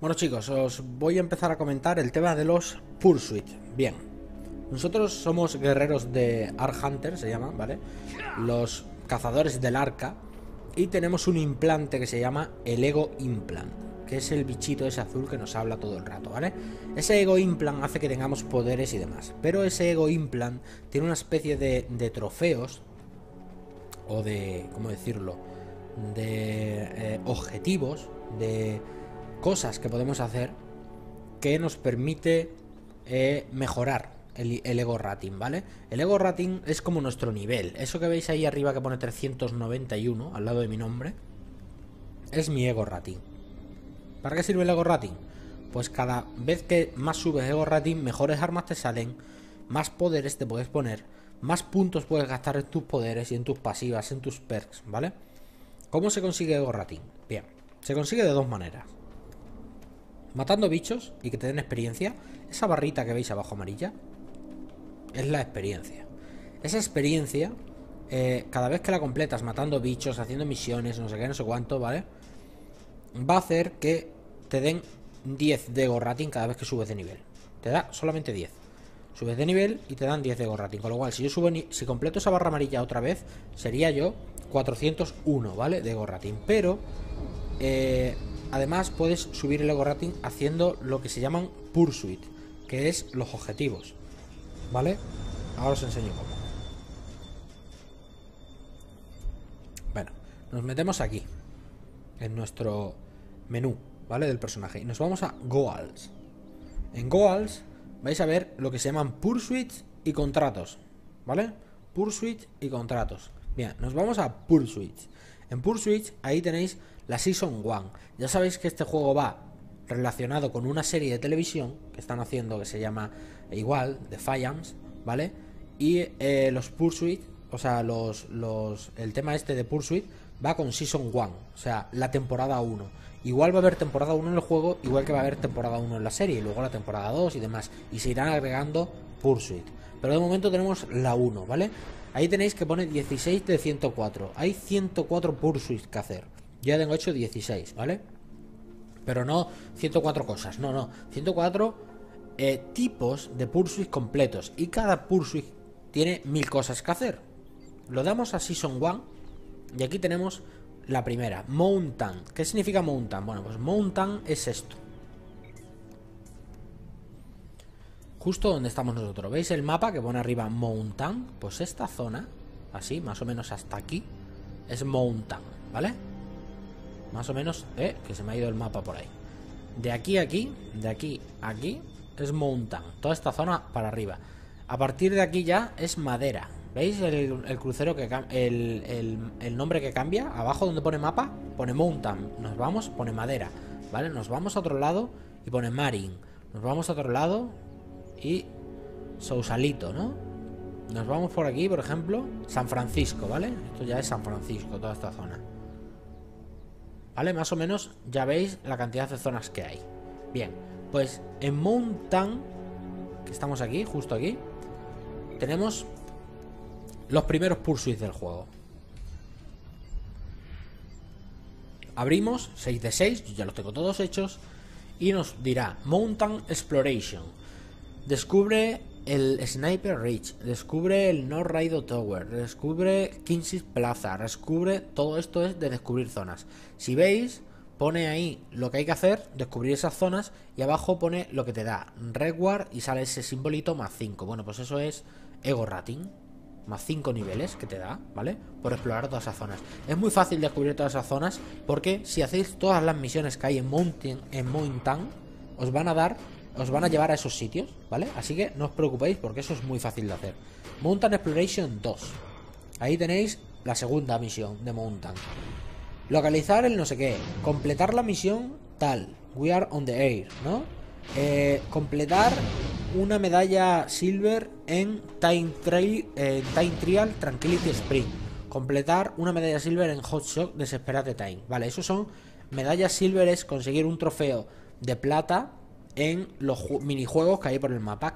Bueno chicos, os voy a empezar a comentar el tema de los Pursuit. Bien, nosotros somos guerreros de Ark Hunter, se llaman, ¿vale? Los cazadores del arca. Y tenemos un implante que se llama el Ego Implant, que es el bichito ese azul que nos habla todo el rato, ¿vale? Ese Ego Implant hace que tengamos poderes y demás. Pero ese Ego Implant tiene una especie de, de trofeos, o de, ¿cómo decirlo? De eh, objetivos, de cosas que podemos hacer que nos permite eh, mejorar el, ego rating, ¿vale? El ego rating es como nuestro nivel. Eso que veis ahí arriba que pone 391 al lado de mi nombre es mi ego rating. ¿Para qué sirve el ego rating? Pues cada vez que más subes ego rating, mejores armas te salen, más poderes te puedes poner, más puntos puedes gastar en tus poderes y en tus pasivas, en tus perks, ¿vale? ¿Cómo se consigue ego rating? Bien, se consigue de dos maneras matando bichos y que te den experiencia, esa barrita que veis abajo amarilla es la experiencia. Esa experiencia, eh, cada vez que la completas matando bichos, haciendo misiones, no sé qué, no sé cuánto, ¿vale? Va a hacer que te den 10 de Ego Rating cada vez que subes de nivel. Te da solamente 10. Subes de nivel y te dan 10 de Ego Rating. Con lo cual, si yo subo si completo esa barra amarilla otra vez, sería yo 401, ¿vale? De Ego Rating. Pero eh, Además, puedes subir el ego rating haciendo lo que se llaman pursuit, que es los objetivos. ¿Vale? Ahora os enseño cómo. Bueno, nos metemos aquí, en nuestro menú, ¿vale? Del personaje. Y nos vamos a Goals. En Goals vais a ver lo que se llaman pursuits y contratos, ¿vale? Pursuit y contratos. Bien, nos vamos a pursuits. En Pursuit ahí tenéis la Season 1. Ya sabéis que este juego va relacionado con una serie de televisión que están haciendo que se llama igual, Defiance, ¿vale? Y eh, los Pursuit, o sea, los, los, el tema este de Pursuit va con Season 1, o sea, la temporada 1. Igual va a haber temporada 1 en el juego, igual que va a haber temporada 1 en la serie, y luego la temporada 2 y demás. Y se irán agregando Pursuit. Pero de momento tenemos la 1, ¿vale? Ahí tenéis que pone 16 de 104. Hay 104 pursuits que hacer. Ya tengo hecho 16, ¿vale? Pero no 104 cosas, no, no. 104 eh, tipos de pursuits completos. Y cada pursuit tiene mil cosas que hacer. Lo damos a Season 1. Y aquí tenemos la primera, Mountain. ¿Qué significa Mountain? Bueno, pues Mountain es esto. justo donde estamos nosotros. ¿Veis el mapa que pone arriba Mountain? Pues esta zona, así, más o menos hasta aquí, es Mountain, ¿vale? Más o menos, eh, que se me ha ido el mapa por ahí. De aquí a aquí, de aquí a aquí, es Mountain. Toda esta zona para arriba. A partir de aquí ya es madera. ¿Veis el, crucero que el, el, nombre que cambia? Abajo donde pone mapa, pone Mountain. Nos vamos, pone madera. ¿Vale? Nos vamos a otro lado y pone Marine. Nos vamos a otro lado y Sousalito, ¿no? Nos vamos por aquí, por ejemplo, San Francisco, ¿vale? Esto ya es San Francisco, toda esta zona. ¿Vale? Más o menos ya veis la cantidad de zonas que hay. Bien, pues en Mountain, que estamos aquí, justo aquí, tenemos los primeros pursuits del juego. Abrimos 6 de 6, yo ya los tengo todos hechos, y nos dirá Mountain Exploration. Descubre el Sniper Ridge, descubre el North Raido Tower, descubre King's Plaza, descubre... Todo esto es de descubrir zonas. Si veis, pone ahí lo que hay que hacer, descubrir esas zonas, y abajo pone lo que te da, Redward, y sale ese simbolito más 5. Bueno, pues eso es Ego Rating, más 5 niveles que te da, ¿vale? Por explorar todas esas zonas. Es muy fácil descubrir todas esas zonas, porque si hacéis todas las misiones que hay en Mountain, en Mountain os van a dar os van a llevar a esos sitios, ¿vale? Así que no os preocupéis porque eso es muy fácil de hacer. Mountain Exploration 2. Ahí tenéis la segunda misión de Mountain. Localizar el no sé qué. Completar la misión tal. We are on the air, ¿no? Eh, completar una medalla silver en Time, Trail, Time Trial Tranquility Spring. Completar una medalla silver en Hot Shock Desesperate Time. Vale, esos son medallas silver es conseguir un trofeo de plata en los minijuegos que hay por el mapa.